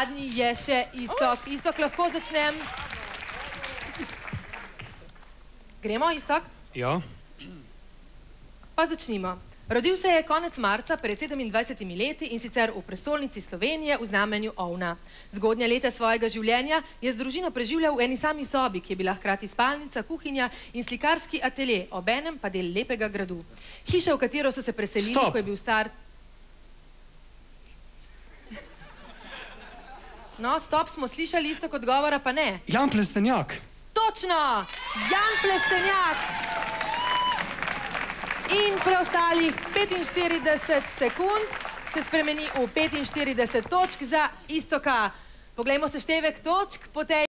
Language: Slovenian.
zadnji je še Istok. Istok, lahko začnem. Gremo, Istok? Ja, Pa začnimo. Rodil se je konec marca pred 27 leti in sicer v prestolnici Slovenije v znamenju Ovna. Zgodnja leta svojega življenja je z družino preživljal v eni sami sobi, ki je bila hkrati spalnica, kuhinja in slikarski atelje, obenem pa del lepega gradu. Hiša, v katero so se preselili, Stop. ko je bil star... No, stop, smo slišali isto kot govora, pa ne. Jan Plestenjak. Točno! Jan Plestenjak! In preostalih 45 sekund se spremeni v 45 točk za istoka. Poglejmo seštevek točk po tej